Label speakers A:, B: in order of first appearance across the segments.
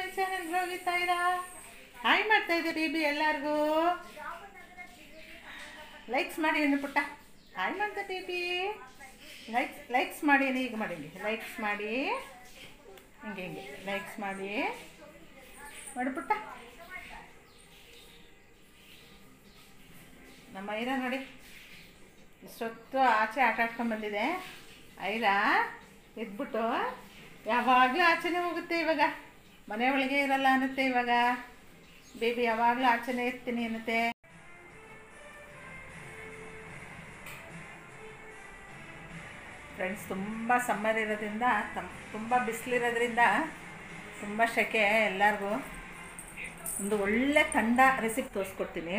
A: My channel ಹೋಗಿತ್ತಾ hi ಮಾಡ್ತಾ ಇದ್ದೀರಿ B ಎಲ್ಲರಿಗೂ. ಲೈಕ್ಸ್ ಮಾಡಿ ಏನು ಪುಟ್ಟ. ಹಾಯ್ ಮಾಡ್ತಾ ಬಿ ಲೈಕ್ಸ್ ಲೈಕ್ಸ್ ಮಾಡಿ ಈಗ ಮಾಡಿ ಲೈಕ್ಸ್ ಮಾಡಿ. ಹಿಂಗೆ ಹಿಂಗೆ. ಲೈಕ್ಸ್ ಮಾಡಿ. ಮಾಡಿ ಪುಟ್ಟ. ನಮ್ಮ ಐರಾ ನೋಡಿ. ಇಷ್ಟೊತ್ತು ಆಚೆ ಆಟ ಬಂದಿದೆ. ಐರಾ ಇದ್ಬಿಟ್ಟು ಯಾವಾಗಲೂ ಆಚೆನೇ ಹೋಗುತ್ತೆ ಇವಾಗ. ಮನೆ ಒಳಗೆ ಇರಲ್ಲ ಅನ್ನತ್ತೆ ಇವಾಗ. ಬೇಬಿ ಯಾವಾಗಲೂ ಆಚೆನೇ ಇರ್ತೀನಿ ಅನ್ನತ್ತೆ. ಫ್ರೆಂಡ್ಸ್ ತುಂಬ ಸಮ್ಮರ್ ಇರೋದ್ರಿಂದ, ತಮ್, ತುಂಬ ಬಿಸಿಲಿರೋದ್ರಿಂದ, ತುಂಬ ಸೆಕೆ ಎಲ್ಲರಿಗೂ. ಒಂದು ಒಳ್ಳೆ ತಂಡ ರೆಸಿಪಿ ತೋರಿಸ್ಕೊಡ್ತೀನಿ.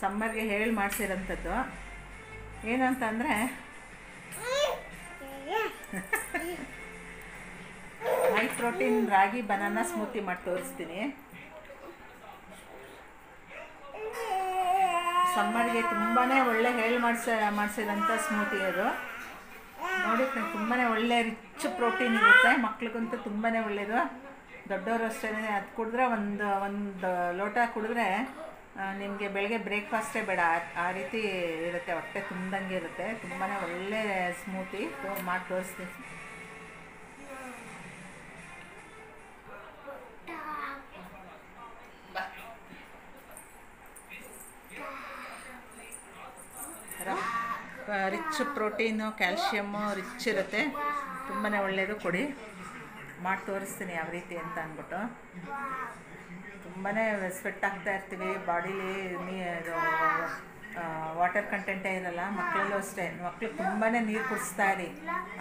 A: ಸಮ್ಮರ್ಗೆ ಹೇಳಿ ಮಾಡಿಸಿರೋಂಥದ್ದು. ಏನಂತಂದರೆ high protein ragi banana smoothie ಮಾಡಿ ತೋರಿಸ್ತೀನಿ. ಸಮ್ಮರ್ಗೆ ತುಂಬಾ ಒಳ್ಳೆ ಹೇಳಿ ಮಾಡಿಸ ಮಾಡಿಸಿದಂಥ ಸ್ಮೂತಿ ಅದು. ನೋಡಿ ತುಂಬಾ ಒಳ್ಳೆ ರಿಚ್ ಪ್ರೋಟೀನ್ ಇರುತ್ತೆ. ಮಕ್ಳಿಗಂತೂ ತುಂಬಾ ಒಳ್ಳೆಯದು ದೊಡ್ಡವರು ಅಷ್ಟೇ ಅದು ಕುಡಿದ್ರೆ ಒಂದು ಒಂದು ಲೋಟ ಕುಡಿದ್ರೆ ನಿಮಗೆ ಬೆಳಗ್ಗೆ ಬ್ರೇಕ್ಫಾಸ್ಟೇ ಬೇಡ. ಆ- ರೀತಿ ಇರುತ್ತೆ, ಹೊಟ್ಟೆ ತುಂಬ್ದಂಗೆ ಇರುತ್ತೆ. ತುಂಬಾ ಒಳ್ಳೆ ಸ್ಮೂತಿ ಮಾಡಿ ತೋರಿಸ್ತೀನಿ. ರಿಚ್ ಪ್ರೋಟೀನು ಕ್ಯಾಲ್ಶಿಯಮ್ಮು ರಿಚ್ ಇರುತ್ತೆ. ತುಂಬಾ ಒಳ್ಳೆಯದು ಕೊಡಿ. ಮಾಡಿ ತೋರಿಸ್ತೀನಿ ಯಾವ ರೀತಿ ಅಂತ ಅಂದ್ಬಿಟ್ಟು. ತುಂಬಾ ಸ್ವೆಟ್ ಆಗ್ತಾ ಇರ್ತೀವಿ. ಬಾಡಿಲಿ ನೀ ವಾಟರ್ ಕಂಟೆಂಟೇ ಇರಲ್ಲ ಮಕ್ಕಳಲ್ಲೂ ಅಷ್ಟೇ. ಮಕ್ಕಳು ತುಂಬಾ ನೀರು ಕುಡಿಸ್ತಾ ಇರಿ.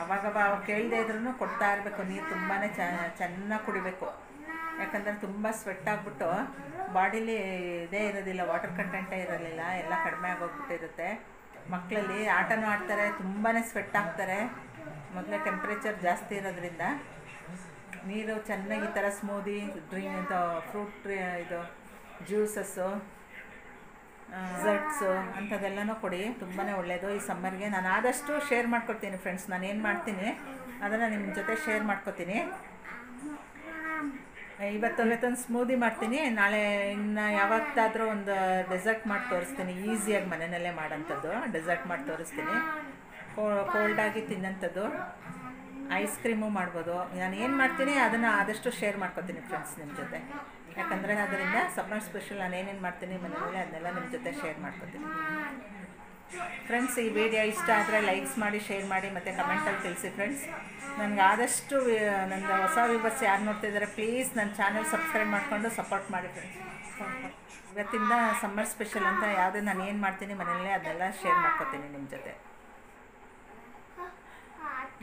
A: ಅವಾಗ ಅವಾಗ ಕೇಳದೆ ಇದ್ರೂ ಕೊಡ್ತಾ ಇರಬೇಕು. ನೀರು ತುಂಬಾ ಚೆನ್ನಾಗಿ ಕುಡಿಬೇಕು. ಯಾಕಂದರೆ ತುಂಬ ಸ್ವೆಟ್ ಆಗಿಬಿಟ್ಟು ಬಾಡಿಲಿ ಇದೇ ಇರೋದಿಲ್ಲ ವಾಟರ್ ಕಂಟೆಂಟೇ ಇರಲಿಲ್ಲ ಎಲ್ಲ ಕಡಿಮೆ ಆಗೋಗ್ಬಿಟ್ಟಿರುತ್ತೆ. ಮಕ್ಕಳಲ್ಲಿ ಆಟನೂ ಆಡ್ತಾರೆ ತುಂಬಾ ಸ್ವೆಟ್ ಆಗ್ತಾರೆ. ಮೊದಲೇ ಟೆಂಪ್ರೇಚರ್ ಜಾಸ್ತಿ ಇರೋದ್ರಿಂದ ನೀರು ಚೆನ್ನಾಗಿ ಈ ಥರ ಸ್ಮೂದಿ ಡ್ರಿಂಕ್ ಇದು ಫ್ರೂಟ್ ಇದು ಜ್ಯೂಸಸ್ಸು ಝಟ್ಸು ಅಂಥದ್ದೆಲ್ಲನೂ ಕೊಡಿ ತುಂಬಾ ಒಳ್ಳೆಯದು ಈ ಸಮ್ಮರ್ಗೆ ನಾನು ಆದಷ್ಟು ಶೇರ್ ಮಾಡ್ಕೊಡ್ತೀನಿ ಫ್ರೆಂಡ್ಸ್ ನಾನು ಏನು ಮಾಡ್ತೀನಿ, ಅದನ್ನು ನಿಮ್ಮ ಜೊತೆ ಶೇರ್ ಮಾಡ್ಕೊತೀನಿ. ಇವತ್ತು ಇವತ್ತೊಂದು ಸ್ಮೂದಿ ಮಾಡ್ತೀನಿ. ನಾಳೆ ಇನ್ನು ಯಾವತ್ತಾದರೂ ಒಂದು ಡೆಸರ್ಟ್ ಮಾಡಿ ತೋರಿಸ್ತೀನಿ. ಈಸಿಯಾಗಿ ಮನೆಯಲ್ಲೇ ಮಾಡೋಂಥದ್ದು. ಡೆಸರ್ಟ್ ಮಾಡಿ ತೋರಿಸ್ತೀನಿ. ಕೋಲ್ಡಾಗಿ ತಿನ್ನೋಂಥದ್ದು. ಐಸ್ ಕ್ರೀಮು ಮಾಡ್ಬೋದು. ನಾನು ಏನು ಮಾಡ್ತೀನಿ, ಅದನ್ನು ಆದಷ್ಟು ಶೇರ್ ಮಾಡ್ಕೊತೀನಿ ಫ್ರೆಂಡ್ಸ್ ನಿಮ್ಮ ಜೊತೆ. ಯಾಕಂದರೆ ಅದರಿಂದ ಸಮ್ಮರ್ ಸ್ಪೆಷಲ್ ನಾನು ಏನೇನು ಮಾಡ್ತೀನಿ ಮನೆಯಲ್ಲಿ, ಅದನ್ನೆಲ್ಲ ನಿಮ್ಮ ಜೊತೆ ಶೇರ್ ಮಾಡ್ಕೊತೀನಿ. ಫ್ರೆಂಡ್ಸ್ ಈ ವಿಡಿಯೋ ಇಷ್ಟ ಆದರೆ ಲೈಕ್ಸ್ ಮಾಡಿ ಶೇರ್ ಮಾಡಿ ಮತ್ತು ಕಮೆಂಟಲ್ಲಿ ತಿಳಿಸಿ ಫ್ರೆಂಡ್ಸ್ ನನಗೆ ಆದಷ್ಟು ನನ್ನ ಹೊಸ ವಿವರ್ಸ್ ಯಾರು ನೋಡ್ತಿದ್ದಾರೆ ಪ್ಲೀಸ್ ನನ್ನ ಚಾನಲ್ ಸಬ್ಸ್ಕ್ರೈಬ್ ಮಾಡಿಕೊಂಡು ಸಪೋರ್ಟ್ ಮಾಡಿ ಫ್ರೆಂಡ್ಸ್ ಇವತ್ತಿಂದ ಸಮ್ಮರ್ ಸ್ಪೆಷಲ್ ಅಂತ ಯಾವುದೇ ನಾನು ಏನು ಮಾಡ್ತೀನಿ ಮನೆಯಲ್ಲೇ ಅದೆಲ್ಲ ಶೇರ್ ಮಾಡ್ಕೊತೀನಿ ನಿಮ್ಮ ಜೊತೆ.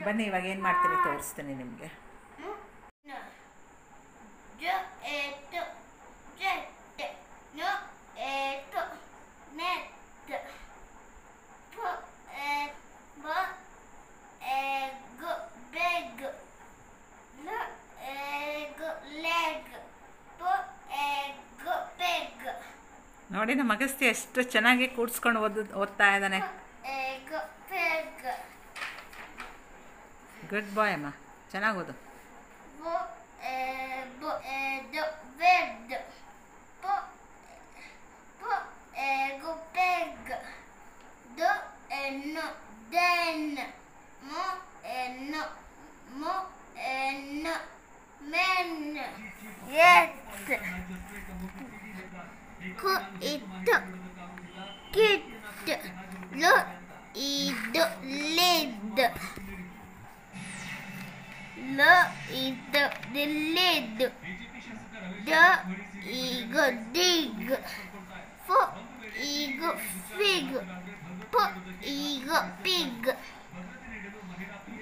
A: ಬನ್ನಿ, ಇವಾಗ ಏನು ಮಾಡ್ತೀನಿ ತೋರಿಸ್ತೀನಿ ನಿಮಗೆ. ನೋಡಿ ನಮ್ಮ ಅಗಸ್ತಿ ಎಷ್ಟು ಚೆನ್ನಾಗಿ ಕೂಡ್ಸ್ಕೊಂಡು ಓದ್ ಓದ್ತಾ ಇದ್ದಾನೆ. ಗುಡ್ ಬಾಯ್ ಅಮ್ಮ. ಚೆನ್ನಾಗಿ ಓದು.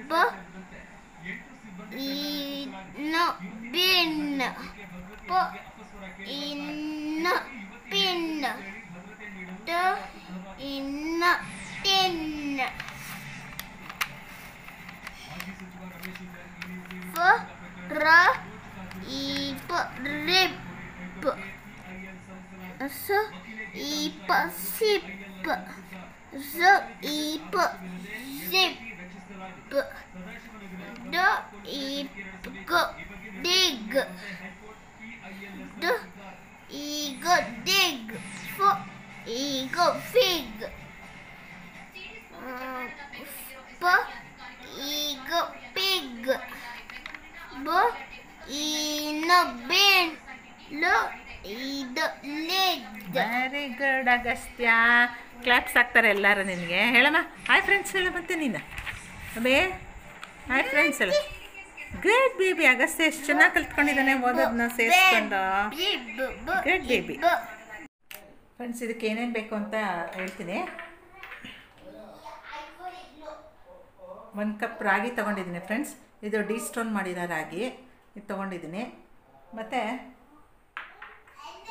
B: b in bin p in pin. T in tin. F r i p s i p sip dig. D, eagle, dig. F, eagle, fig. Uh, P, eagle, pig. B, in a bin. L, the lid.
A: Very good Agastya claps ಆಗ್ತಾರೆ ಎಲ್ಲರೂ ನಿನಗೆ ಹೇಳಮ್ಮ hi friends ಹೇಳ ಮತ್ತೆ ನೀನು ಅಬೇ, hi friends ಎಲ್ಲ. Great baby Agastya ಎಷ್ಟು ಚೆನ್ನಾಗಿ ಕಲ್ತ್ಕೊಂಡಿದ್ದಾನೆ ಓದೋದನ್ನ ಸೇರಿಸ್ಕೊಂಡು. Great
B: baby.
A: ಫ್ರೆಂಡ್ಸ್ ಇದಕ್ಕೆ ಏನೇನು ಬೇಕು ಅಂತ ಹೇಳ್ತೀನಿ. ಒಂದು ಕಪ್ ರಾಗಿ ತೊಗೊಂಡಿದ್ದೀನಿ ಫ್ರೆಂಡ್ಸ್ ಇದು ಡಿ ಸ್ಟೋನ್ ಮಾಡಿರೋ ರಾಗಿ. ಇದು ತೊಗೊಂಡಿದ್ದೀನಿ. ಮತ್ತು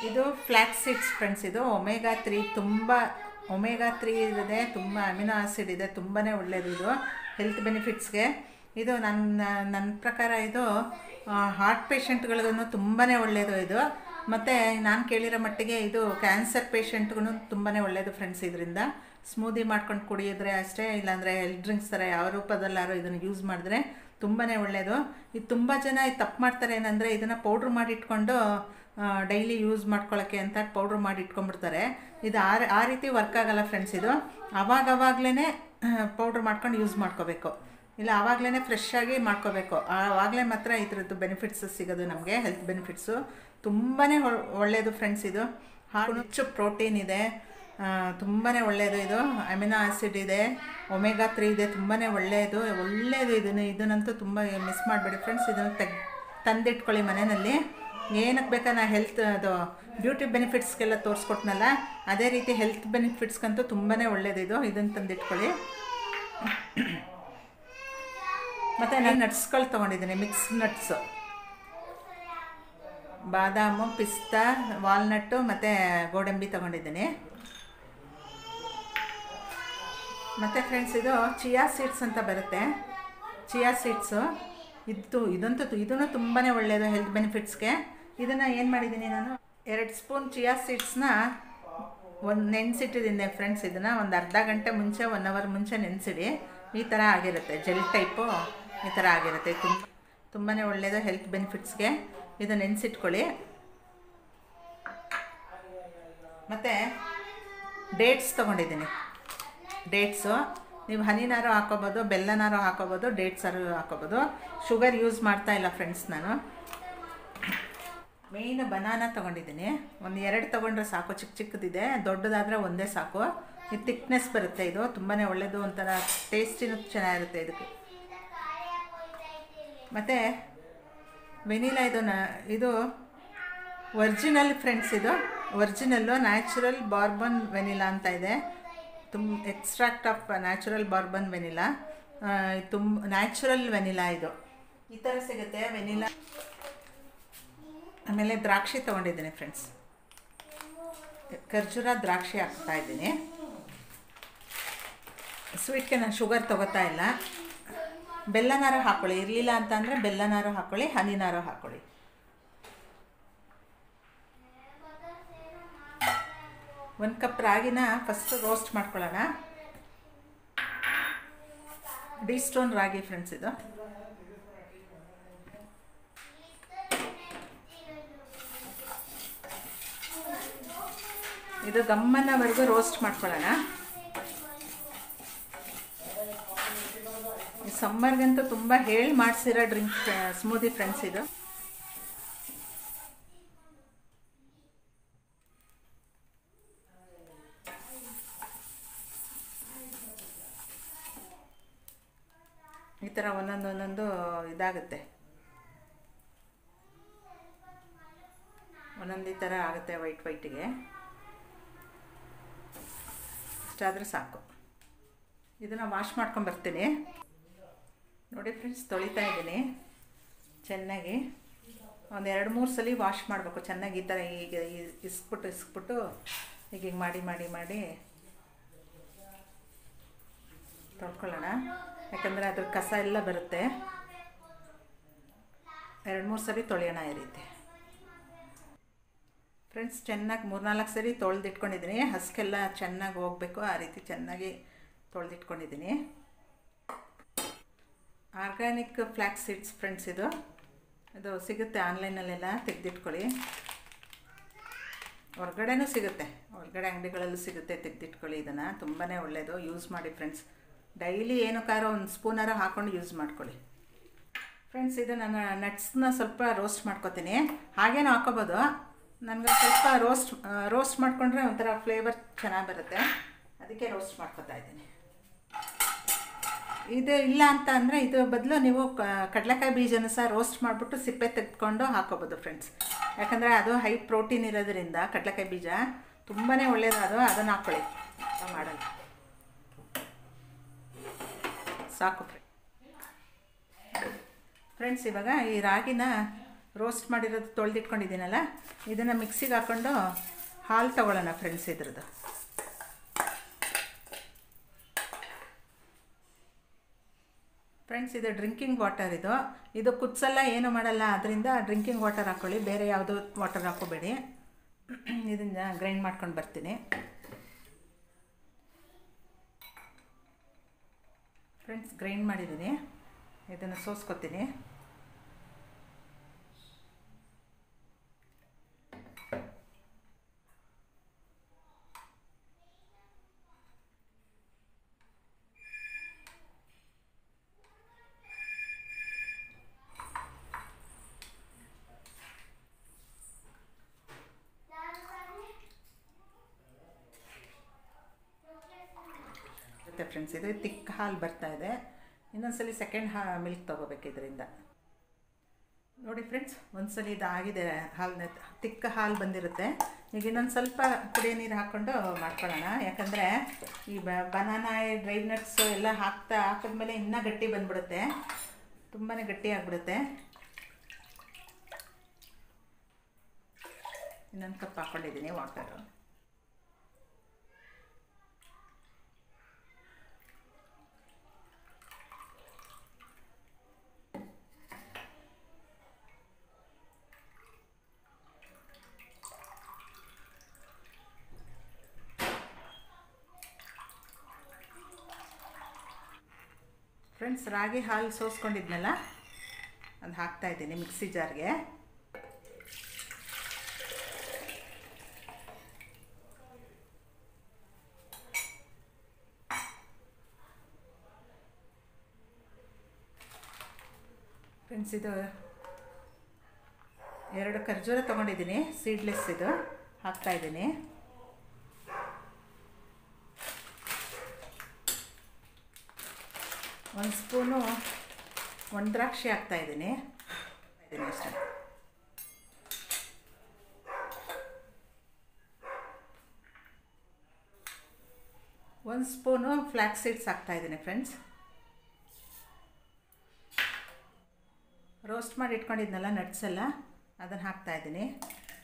A: ಇದು ಫ್ಲ್ಯಾಕ್ ಸೀಡ್ಸ್ ಫ್ರೆಂಡ್ಸ್ ಇದು ಒಮೆಗಾ ತ್ರೀ ತುಂಬ, ಒಮೆಗಾ ತ್ರೀ ಇದೆ, ತುಂಬ ಅಮಿನೋ ಆಸಿಡ್ ಇದೆ ತುಂಬಾ ಒಳ್ಳೆಯದು ಇದು. ಹೆಲ್ತ್ ಬೆನಿಫಿಟ್ಸ್ಗೆ ಇದು ನನ್ನ ನನ್ನ ಪ್ರಕಾರ ಇದು ಹಾರ್ಟ್ ಪೇಷಂಟ್ಗಳಿಗೂ ತುಂಬಾ ಒಳ್ಳೆಯದು ಇದು. ಮತ್ತು ನಾನು ಕೇಳಿರೋ ಮಟ್ಟಿಗೆ ಇದು ಕ್ಯಾನ್ಸರ್ ಪೇಷಂಟ್ಗೂ ತುಂಬಾ ಒಳ್ಳೆಯದು ಫ್ರೆಂಡ್ಸ್ ಇದರಿಂದ. ಸ್ಮೂದಿ ಮಾಡ್ಕೊಂಡು ಕುಡಿಯಿದ್ರೆ ಅಷ್ಟೇ, ಇಲ್ಲಾಂದರೆ ಎಲ್ ಡ್ರಿಂಕ್ಸ್ ಥರ ಯಾವ ರೂಪದಲ್ಲಾರು ಇದನ್ನು ಯೂಸ್ ಮಾಡಿದ್ರೆ ತುಂಬಾ ಒಳ್ಳೆಯದು ಇದು ತುಂಬ ಜನ ಇದು ತಪ್ಪು ಮಾಡ್ತಾರೆ ಏನಂದರೆ ಇದನ್ನು ಪೌಡ್ರ್ ಮಾಡಿ ಇಟ್ಕೊಂಡು ಡೈಲಿ ಯೂಸ್ ಮಾಡ್ಕೊಳ್ಳೋಕ್ಕೆ ಅಂತ ಪೌಡ್ರ್ ಮಾಡಿ ಇಟ್ಕೊಂಡ್ಬಿಡ್ತಾರೆ ಇದು ಆ ಆ ರೀತಿ ವರ್ಕ್ ಆಗೋಲ್ಲ ಫ್ರೆಂಡ್ಸ್ ಇದು. ಅವಾಗವಾಗಲೇ ಪೌಡ್ರ್ ಮಾಡ್ಕೊಂಡು ಯೂಸ್ ಮಾಡ್ಕೋಬೇಕು. ಇಲ್ಲ ಆವಾಗಲೇ ಫ್ರೆಶ್ ಆಗಿ ಮಾಡ್ಕೋಬೇಕು. ಆವಾಗಲೇ ಮಾತ್ರ ಇದ್ರದ್ದು ಬೆನಿಫಿಟ್ಸ್ ಸಿಗೋದು ನಮಗೆ ಹೆಲ್ತ್ ಬೆನಿಫಿಟ್ಸು ತುಂಬಾ ಒಳ್ಳೆಯದು ಫ್ರೆಂಡ್ಸ್ ಇದು. ಹೆಚ್ಚು ಪ್ರೋಟೀನ್ ಇದೆ. ತುಂಬಾ ಒಳ್ಳೆಯದು ಇದು. ಅಮಿನೋ ಆಸಿಡ್ ಇದೆ. ಒಮೆಗಾ ತ್ರೀ ಇದೆ. ತುಂಬಾ ಒಳ್ಳೆಯದು ಒಳ್ಳೆಯದು ಇದನ್ನು, ಇದನ್ನಂತೂ ತುಂಬ ಮಿಸ್ ಮಾಡಬೇಡಿ ಫ್ರೆಂಡ್ಸ್ ಇದನ್ನು ತೆಗ್, ತಂದಿಟ್ಕೊಳ್ಳಿ ಮನೆಯಲ್ಲಿ. ಏನಕ್ಕೆ ಬೇಕಾ ನಾ ಹೆಲ್ತ್ ಅದು ಬ್ಯೂಟಿ ಬೆನಿಫಿಟ್ಸ್ಗೆಲ್ಲ ತೋರಿಸ್ಕೊಟ್ನಲ್ಲ, ಅದೇ ರೀತಿ ಹೆಲ್ತ್ ಬೆನಿಫಿಟ್ಸ್ಗಂತೂ ತುಂಬಾ ಒಳ್ಳೆಯದು ಇದು. ಇದನ್ನು ತಂದಿಟ್ಕೊಳ್ಳಿ. ಮತ್ತು ನಾನು ನಟ್ಸ್ಗಳು ತೊಗೊಂಡಿದ್ದೀನಿ ಮಿಕ್ಸ್ ನಟ್ಸು ಬಾದಾಮು, ಪಿಸ್ತಾ ವಾಲ್ನಟ್ಟು ಮತ್ತು ಗೋಡಂಬಿ ತೊಗೊಂಡಿದ್ದೀನಿ. ಮತ್ತು ಫ್ರೆಂಡ್ಸ್ ಇದು ಚಿಯಾ ಸೀಡ್ಸ್ ಅಂತ ಬರುತ್ತೆ. ಚಿಯಾ ಸೀಡ್ಸು ಇದು ಇದಂತೂ ಇದೂ ತುಂಬಾ ಒಳ್ಳೆಯದು ಹೆಲ್ತ್ ಬೆನಿಫಿಟ್ಸ್ಗೆ ಇದನ್ನು ಏನು ಮಾಡಿದ್ದೀನಿ ನಾನು? ಎರಡು ಸ್ಪೂನ್ ಚಿಯಾ ಸೀಡ್ಸ್ನ ಒಂದು ನೆನೆಸಿಟ್ಟಿದ್ದೀನಿ ಫ್ರೆಂಡ್ಸ್, ಇದನ್ನು ಒಂದು ಅರ್ಧ ಗಂಟೆ ಮುಂಚೆ ಒನ್ ಅವರ್ ಮುಂಚೆ ನೆನೆಸಿಡಿ. ಈ ಥರ ಆಗಿರುತ್ತೆ, ಜೆಲ್ ಟೈಪು ಈ ಥರ ಆಗಿರುತ್ತೆ. ತುಂಬ ತುಂಬಾ ಒಳ್ಳೆಯದು ಹೆಲ್ತ್ ಬೆನಿಫಿಟ್ಸ್ಗೆ. ಇದು ನೆನೆಸಿಟ್ಕೊಳ್ಳಿ. ಮತ್ತು ಡೇಟ್ಸ್ ತೊಗೊಂಡಿದ್ದೀನಿ. ಡೇಟ್ಸು, ನೀವು ಹನಿನಾರು ಹಾಕೋಬೋದು, ಬೆಲ್ಲನಾರು ಹಾಕೋಬೋದು ಡೇಟ್ಸಾರು ಹಾಕೋಬೋದು. ಶುಗರ್ ಯೂಸ್ ಮಾಡ್ತಾ ಇಲ್ಲ ಫ್ರೆಂಡ್ಸ್ ನಾನು. ಮೇಯ್ನು ಬನಾನ ತೊಗೊಂಡಿದ್ದೀನಿ. ಒಂದು ಎರಡು ತೊಗೊಂಡ್ರೆ ಸಾಕು ಚಿಕ್ಕ ಚಿಕ್ಕದಿದೆ. ದೊಡ್ಡದಾದರೆ ಒಂದೇ ಸಾಕು. ಇದು ತಿಕ್ನೆಸ್ ಬರುತ್ತೆ ಇದು. ತುಂಬಾ ಒಳ್ಳೆಯದು ಒಂಥರ ಟೇಸ್ಟಿನೂ ಚೆನ್ನಾಗಿರುತ್ತೆ ಇದಕ್ಕೆ. ಮತ್ತು ವೆನಿಲಾ ಇದು ನ, ಇದು ಒರ್ಜಿನಲ್ ಫ್ರೆಂಡ್ಸ್ ಇದು. ಒರ್ಜಿನಲ್ಲು ನ್ಯಾಚುರಲ್ ಬಾರ್ಬನ್ ವೆನಿಲಾ ಅಂತ ಇದೆ. ತುಂಬ extract of natural bourbon vanilla. ತುಂಬ ನ್ಯಾಚುರಲ್ ವೆನಿಲಾ ಇದು. ಈ ಥರ ಸಿಗುತ್ತೆ ವೆನಿಲಾ. ಆಮೇಲೆ ದ್ರಾಕ್ಷಿ ತೊಗೊಂಡಿದ್ದೀನಿ ಫ್ರೆಂಡ್ಸ್ ಖರ್ಜೂರ ದ್ರಾಕ್ಷಿ ಹಾಕ್ತಾ ಇದ್ದೀನಿ. ಸ್ವೀಟ್ಗೆ ನಾನು ಶುಗರ್ ತೊಗೋತಾ ಇಲ್ಲ. ಬೆಲ್ಲನಾರು ಹಾಕ್ಕೊಳ್ಳಿ ಇರಲಿಲ್ಲ ಅಂತಂದರೆ ಬೆಲ್ಲನಾರು ಹಾಕ್ಕೊಳ್ಳಿ ಹನಿನಾರು ಹಾಕ್ಕೊಳ್ಳಿ ಒಂದು ಕಪ್ ರಾಗಿನ ಫಸ್ಟ್ ರೋಸ್ಟ್ ಮಾಡ್ಕೊಳ್ಳೋಣ. ಡಿ ಸ್ಟೋನ್ ರಾಗಿ ಫ್ರೆಂಡ್ಸ್ ಇದು. ಇದು ಗಮ್ಮನವರೆಗೂ ರೋಸ್ಟ್ ಮಾಡ್ಕೊಳ್ಳೋಣ. ಸಮ್ಮರ್ಗಂತೂ ತುಂಬ ಹೇಳಿ ಮಾಡಿಸಿರೋ ಡ್ರಿಂಕ್ ಸ್ಮೂದಿ ಫ್ರೆಂಡ್ಸ್ ಇದು. ಈ ಥರ ಒಂದೊಂದು ಒಂದೊಂದು ಇದಾಗುತ್ತೆ. ಒಂದೊಂದು ಈ ಥರ ಆಗುತ್ತೆ ವೈಟ್ ವೈಟಿಗೆ ಇಷ್ಟಾದರೆ ಸಾಕು. ಇದನ್ನು ವಾಶ್ ಮಾಡ್ಕೊಂಬರ್ತೀನಿ ನೋಡಿ ಫ್ರೆಂಡ್ಸ್ ತೊಳಿತಾ ಇದ್ದೀನಿ. ಚೆನ್ನಾಗಿ. ಒಂದು ಎರಡು ಮೂರು ಸಲ ವಾಶ್ ಮಾಡಬೇಕು. ಚೆನ್ನಾಗಿ ಈ ಥರ ಈಗ ಇಸ್ಬಿಟ್ಟು ಇಸ್ಬಿಟ್ಟು ಹಿಂಗೆ ಮಾಡಿ ಮಾಡಿ ಮಾಡಿ ತೊಳ್ಕೊಳ್ಳೋಣ. ಯಾಕಂದರೆ ಅದ್ರ ಕಸ ಎಲ್ಲ ಬರುತ್ತೆ. ಎರಡು ಮೂರು ಸರಿ ತೊಳೆಯೋಣ ಈ ರೀತಿ. ಫ್ರೆಂಡ್ಸ್ ಚೆನ್ನಾಗಿ ಮೂರ್ನಾಲ್ಕು ಸರಿ ತೊಳೆದಿಟ್ಕೊಂಡಿದ್ದೀನಿ. ಹಸ್ಕೆಲ್ಲ ಚೆನ್ನಾಗಿ ಹೋಗಬೇಕು. ಆ ರೀತಿ ಚೆನ್ನಾಗಿ ತೊಳೆದಿಟ್ಕೊಂಡಿದ್ದೀನಿ. ಆರ್ಗ್ಯಾನಿಕ್ ಫ್ಲ್ಯಾಕ್ಸ್ ಸೀಡ್ಸ್ ಫ್ರೆಂಡ್ಸ್ ಇದು. ಇದು ಸಿಗುತ್ತೆ ಆನ್ಲೈನಲ್ಲೆಲ್ಲ ತೆಗೆದಿಟ್ಕೊಳ್ಳಿ. ಹೊರ್ಗಡೆನೂ ಸಿಗುತ್ತೆ. ಹೊರಗಡೆ ಅಂಗಡಿಗಳಲ್ಲೂ ಸಿಗುತ್ತೆ ತೆಗೆದಿಟ್ಕೊಳ್ಳಿ ಇದನ್ನು. ತುಂಬಾ ಒಳ್ಳೆಯದು ಯೂಸ್ ಮಾಡಿ ಫ್ರೆಂಡ್ಸ್ ಡೈಲಿ ಏನಕ್ಕಾದ್ರೂ ಒಂದು ಸ್ಪೂನಾರು ಹಾಕ್ಕೊಂಡು ಯೂಸ್ ಮಾಡ್ಕೊಳ್ಳಿ. ಫ್ರೆಂಡ್ಸ್ ಇದು ನಾನು ನಟ್ಸ್ನ ಸ್ವಲ್ಪ ರೋಸ್ಟ್ ಮಾಡ್ಕೊತೀನಿ. ಹಾಗೇನೂ ಹಾಕೋಬೋದು ನನಗೆ ಸ್ವಲ್ಪ ರೋಸ್ಟ್ ರೋಸ್ಟ್ ಮಾಡಿಕೊಂಡ್ರೆ ಒಂಥರ ಫ್ಲೇವರ್ ಚೆನ್ನಾಗಿ ಬರುತ್ತೆ. ಅದಕ್ಕೆ ರೋಸ್ಟ್ ಮಾಡ್ಕೊತಾ ಇದ್ದೀನಿ. ಇದು ಇಲ್ಲ ಅಂತ ಅಂದರೆ ಇದು ಬದಲು ನೀವು ಕಡಲೆಕಾಯಿ ಬೀಜನ ಸಹ ರೋಸ್ಟ್ ಮಾಡಿಬಿಟ್ಟು ಸಿಪ್ಪೆ ತೆಗೆದುಕೊಂಡು ಹಾಕೋಬೋದು ಫ್ರೆಂಡ್ಸ್ ಯಾಕಂದರೆ ಅದು ಹೈ ಪ್ರೋಟೀನ್ ಇರೋದ್ರಿಂದ ಕಡಲೆಕಾಯಿ ಬೀಜ ತುಂಬಾ ಒಳ್ಳೆಯದು ಅದು, ಅದನ್ನು ಹಾಕ್ಕೊಳ್ಳಿ ಮಾಡಲ್ಲ. ಸಾಕು ಫ್ರೆಂಡ್ ಫ್ರೆಂಡ್ಸ್ ಇವಾಗ ಈ ರಾಗಿನ ರೋಸ್ಟ್ ಮಾಡಿರೋದು ತೊಳೆದಿಟ್ಕೊಂಡಿದ್ದೀನಲ್ಲ, ಇದನ್ನು ಮಿಕ್ಸಿಗೆ ಹಾಕ್ಕೊಂಡು ಹಾಲು ತಗೊಳ್ಳೋಣ ಫ್ರೆಂಡ್ಸ್ ಇದ್ರದ್ದು. ಫ್ರೆಂಡ್ಸ್ ಇದು ಡ್ರಿಂಕಿಂಗ್ ವಾಟರ್ ಇದು. ಇದು ಕುದಿಸಲ್ಲ, ಏನು ಮಾಡಲ್ಲ ಅದರಿಂದ ಡ್ರಿಂಕಿಂಗ್ ವಾಟರ್ ಹಾಕ್ಕೊಳ್ಳಿ ಬೇರೆ ಯಾವುದೋ ವಾಟರ್ ಹಾಕೋಬೇಡಿ ಇದನ್ನ ಗ್ರೈಂಡ್ ಮಾಡ್ಕೊಂಡು ಬರ್ತೀನಿ. ಫ್ರೆಂಡ್ಸ್ ಗ್ರೈಂಡ್ ಮಾಡಿದ್ದೀನಿ. ಇದನ್ನು ಸೋಸ್ಕೊತೀನಿ. ಮತ್ತೆ ಇದೆ ತಿಕ್ಕ ಹಾಲು ಬರ್ತಾ ಇದೆ. ಇನ್ನೊಂದ್ಸಲಿ ಸೆಕೆಂಡ್ ಹಾ ಮಿಲ್ಕ್ ತೊಗೋಬೇಕು ಇದರಿಂದ ನೋಡಿ ಫ್ರೆಂಡ್ಸ್ ಒಂದ್ಸಲಿ ಇದಾಗಿದೆ ಆಗಿದೆ ಹಾಲಿನ, ತಿಕ್ಕ ಹಾಲು ಬಂದಿರುತ್ತೆ. ಈಗ ಇನ್ನೊಂದು ಸ್ವಲ್ಪ ಕುಡಿಯೋ ನೀರು ಹಾಕ್ಕೊಂಡು ಮಾಡ್ಕೊಳ್ಳೋಣ. ಯಾಕಂದರೆ ಈ ಬನಾನಾ ಡ್ರೈ ನಟ್ಸು ಎಲ್ಲ ಹಾಕ್ತಾ ಹಾಕಿದ್ಮೇಲೆ ಇನ್ನೂ ಗಟ್ಟಿ ಬಂದ್ಬಿಡುತ್ತೆ. ತುಂಬಾ ಗಟ್ಟಿ ಆಗಿಬಿಡುತ್ತೆ. ಇನ್ನೊಂದು ಕಪ್ ಹಾಕ್ಕೊಂಡಿದ್ದೀನಿ ವಾಟರು ಫ್ರೆಂಡ್ಸ್, ರಾಗಿ ಹಾಲು ಸೋಸ್ಕೊಂಡಿದ್ನಲ್ಲ? ಅದು ಹಾಕ್ತಾ ಇದ್ದೀನಿ ಮಿಕ್ಸಿ ಜಾರ್ಗೆ. ಫ್ರೆಂಡ್ಸ್, ಇದು ಎರಡು ಖರ್ಜೂರ ತೊಗೊಂಡಿದ್ದೀನಿ, ಸೀಡ್ಲೆಸ್ ಇದು. ಹಾಕ್ತಾ ಒಂದು ಸ್ಪೂನು ಒಣದ್ರಾಕ್ಷಿ ಹಾಕ್ತಾ ಇದ್ದೀನಿ. ಅಷ್ಟೇ ಒಂದು ಸ್ಪೂನು ಫ್ಲ್ಯಾಕ್ಸ್ ಸೀಡ್ಸ್ ಹಾಕ್ತಾಯಿದ್ದೀನಿ ಫ್ರೆಂಡ್ಸ್. ರೋಸ್ಟ್ ಮಾಡಿ ಇಟ್ಕೊಂಡಿದ್ನಲ್ಲ ನಟ್ಸೆಲ್ಲ ಅದನ್ನು ಹಾಕ್ತಾಯಿದ್ದೀನಿ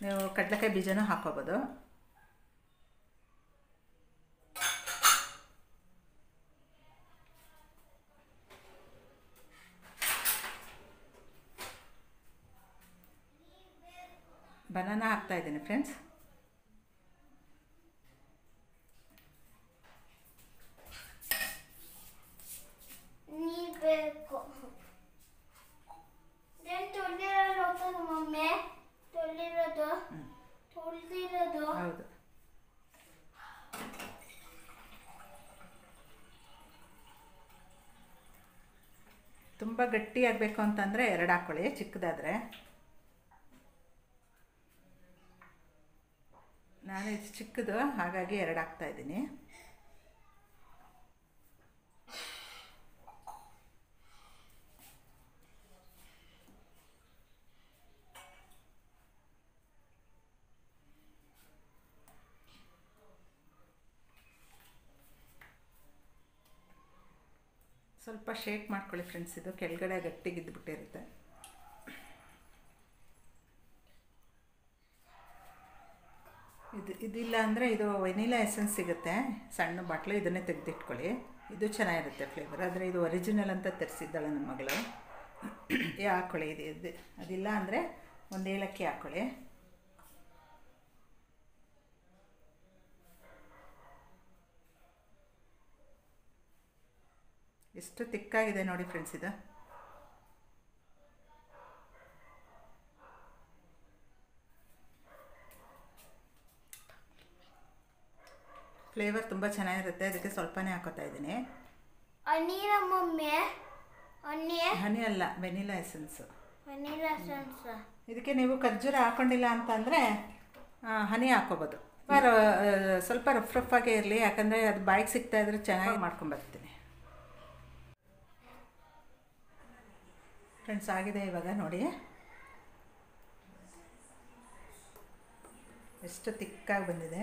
A: ನೀವು ಕಡಲೆಕಾಯಿ ಬೀಜನೂ ಹಾಕೋಬೋದು ಬನಾನಾ ಹಾಕ್ತಾ ಇದ್ದೀನಿ ಫ್ರೆಂಡ್ಸ್
B: ನೀರ್ ಬೇಕು ಏನ್ ತೊಳ್ದಿರೋದು ಹೋಗ್ತದೆ ಮಮ್ಮಿ ಹಾಕ್ತಾ ತೊಳ್ದಿರೋದು
A: ಹೌದು. ತುಂಬ ಗಟ್ಟಿ ಆಗಬೇಕು ಅಂತಂದರೆ ಎರಡು ಹಾಕ್ಕೊಳ್ಳಿ ಚಿಕ್ಕದಾದರೆ. ನಾನು ಇದು ಚಿಕ್ಕದು ಹಾಗಾಗಿ ಎರಡು ಹಾಕ್ತಾ ಇದ್ದೀನಿ. ಸ್ವಲ್ಪ ಶೇಕ್ ಮಾಡ್ಕೊಳ್ಳಿ ಫ್ರೆಂಡ್ಸ್ ಇದು ಕೆಳಗಡೆ ಗಟ್ಟಿಗಿದ್ದುಬಿಟ್ಟಿರುತ್ತೆ ಇದು ಇದಿಲ್ಲ ಅಂದರೆ ಇದು ವೆನಿಲಾ ಎಸೆನ್ಸ್ ಸಿಗುತ್ತೆ. ಸಣ್ಣ ಬಾಟ್ಲು ಇದನ್ನೇ ತೆಗೆದಿಟ್ಕೊಳ್ಳಿ. ಇದು ಚೆನ್ನಾಗಿರುತ್ತೆ ಫ್ಲೇವರ್. ಆದರೆ ಇದು ಒರಿಜಿನಲ್ ಅಂತ ತರಿಸಿದ್ದಾಳೆ ನನ್ನ ಮಗಳು. ಏ ಹಾಕ್ಕೊಳ್ಳಿ ಇದು ಇದು, ಅದಿಲ್ಲ ಅಂದರೆ ಒಂದು ಏಲಕ್ಕಿ ಹಾಕ್ಕೊಳ್ಳಿ ಎಷ್ಟು ತಿಕ್ಕಾಗಿದೆ ನೋಡಿ ಫ್ರೆಂಡ್ಸ್ ಇದು. ಫ್ಲೇವರ್ ತುಂಬ ಚೆನ್ನಾಗಿರುತ್ತೆ. ಅದಕ್ಕೆ ಸ್ವಲ್ಪನೇ ಹಾಕೋತಾ ಇದ್ದೀನಿ. ಹನಿ ಅಲ್ಲ ವೆನಿಲಾ ಎಸೆನ್ಸ್ ಇದಕ್ಕೆ ನೀವು ಖರ್ಜೂರ ಹಾಕೊಂಡಿಲ್ಲ ಅಂತಂದರೆ ಹನಿ ಹಾಕೋಬೋದು. ಸ್ವಲ್ಪ ಸ್ವಲ್ಪ ರಫ್ ರಫ್ ಆಗೇ ಇರಲಿ. ಯಾಕಂದರೆ ಅದು ಬಾಯಿಗೆ ಸಿಗ್ತಾ ಇದ್ರೆ ಚೆನ್ನಾಗಿ ಮಾಡ್ಕೊಂಬರ್ತೀನಿ ಫ್ರೆಂಡ್ಸ್ ಆಗಿದೆ ಇವಾಗ ನೋಡಿ. ಎಷ್ಟು ತಿಕ್ಕಾಗಿ ಬಂದಿದೆ.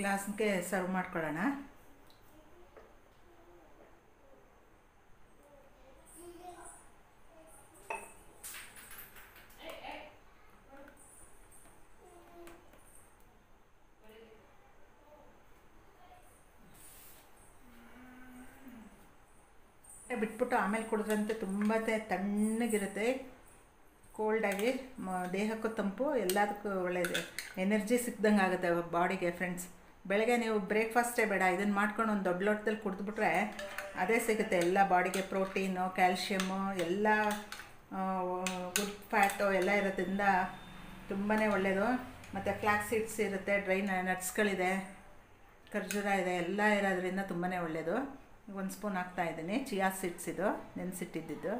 A: ಗ್ಲಾಸ್ಗೆ ಸರ್ವ್ ಮಾಡ್ಕೊಳ್ಳೋಣ. ಬಿಟ್ಬಿಟ್ಟು ಆಮೇಲೆ ಕುಡಿದ್ರಂತೆ ತುಂಬ ತಣ್ಣಗಿರುತ್ತೆ. ಕೋಲ್ಡಾಗಿ ದೇಹಕ್ಕೂ ತಂಪು, ಎಲ್ಲದಕ್ಕೂ ಒಳ್ಳೆಯದು ಎನರ್ಜಿ ಸಿಕ್ದಂಗೆ ಆಗುತ್ತೆ ಬಾಡಿಗೆ ಫ್ರೆಂಡ್ಸ್ ಬೆಳಗ್ಗೆ ನೀವು ಬ್ರೇಕ್ಫಾಸ್ಟೇ ಬೇಡ, ಇದನ್ನು ಮಾಡ್ಕೊಂಡು ಒಂದು ದೊಡ್ಡ ಲೋಟದಲ್ಲಿ ಕುಡಿದ್ಬಿಟ್ರೆ ಅದೇ ಸಿಗುತ್ತೆ. ಎಲ್ಲ ಬಾಡಿಗೆ ಪ್ರೋಟೀನು ಕ್ಯಾಲ್ಶಿಯಮ್ಮು ಎಲ್ಲ ಗುಡ್ ಫ್ಯಾಟು ಎಲ್ಲ ಇರೋದ್ರಿಂದ ತುಂಬಾ ಒಳ್ಳೆಯದು ಮತ್ತು ಫ್ಲ್ಯಾಕ್ ಸೀಡ್ಸ್ ಇರುತ್ತೆ ಡ್ರೈ ನಟ್ಸ್ಗಳಿದೆ ಖರ್ಜೂರ ಇದೆ, ಎಲ್ಲ ಇರೋದ್ರಿಂದ ತುಂಬಾ ಒಳ್ಳೆಯದು ಒಂದು ಸ್ಪೂನ್ ಹಾಕ್ತಾ ಇದ್ದೀನಿ. ಚಿಯಾ ಸೀಡ್ಸ್ ಇದು ನೆನೆಸಿಟ್ಟಿದ್ದು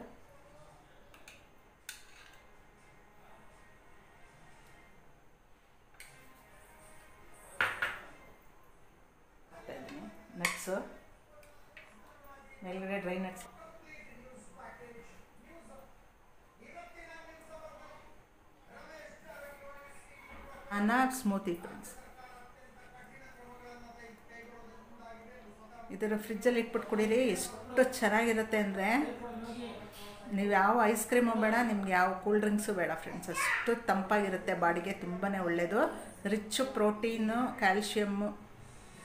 A: ಅನ್ನ ಸ್ಮೂತಿ ಫ್ರೆಂಡ್ಸ್ ಇದರ ಫ್ರಿಜ್ಜಲ್ಲಿ ಇಟ್ಬಿಟ್ಟು ಕುಡೀರಿ ಎಷ್ಟು ಚೆನ್ನಾಗಿರುತ್ತೆ ಅಂದರೆ ನೀವು ಯಾವ ಐಸ್ ಕ್ರೀಮು ಬೇಡ, ನಿಮ್ಗೆ ಯಾವ ಕೂಲ್ ಡ್ರಿಂಕ್ಸು ಬೇಡ ಫ್ರೆಂಡ್ಸ್ ಅಷ್ಟು ತಂಪಾಗಿರುತ್ತೆ, ಬಾಡಿಗೆ ತುಂಬಾ ಒಳ್ಳೆಯದು rich protein calcium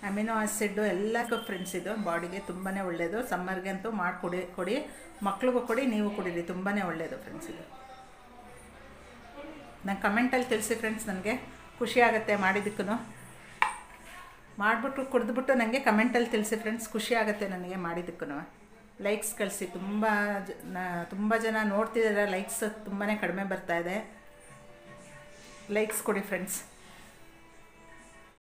A: amino acid ಎಲ್ಲಕ್ಕೂ ಫ್ರೆಂಡ್ಸ್ ಇದು. ಬಾಡಿಗೆ ತುಂಬಾ ಒಳ್ಳೆಯದು ಸಮ್ಮರ್ಗೆ ಅಂತೂ ಮಾಡಿಕೊಡಿ, ಕೊಡಿ. ಮಕ್ಳಿಗೂ ಕೊಡಿ, ನೀವು ಕುಡೀರಿ. ತುಂಬಾ ಒಳ್ಳೆಯದು ಫ್ರೆಂಡ್ಸ್ ಇದು. ನಂಗೆ ಕಮೆಂಟಲ್ಲಿ ತಿಳಿಸಿ ಫ್ರೆಂಡ್ಸ್ ನನಗೆ. ಖುಷಿ ಆಗುತ್ತೆ ಮಾಡಿದ್ದಕ್ಕೂ ಮಾಡಿಬಿಟ್ಟು ಕುಡಿದ್ಬಿಟ್ಟು ನನಗೆ ಕಮೆಂಟಲ್ಲಿ ತಿಳಿಸಿ ಫ್ರೆಂಡ್ಸ್ ಖುಷಿ ಆಗುತ್ತೆ ನನಗೆ ಮಾಡಿದ್ದಕ್ಕೂ ಲೈಕ್ಸ್ ಕಳಿಸಿ, ತುಂಬ ತುಂಬ ಜನ ನೋಡ್ತಿದ್ದಾರೆ ಲೈಕ್ಸ್ ತುಂಬಾ ಕಡಿಮೆ ಬರ್ತಾ ಇದೆ. ಲೈಕ್ಸ್ ಕೊಡಿ ಫ್ರೆಂಡ್ಸ್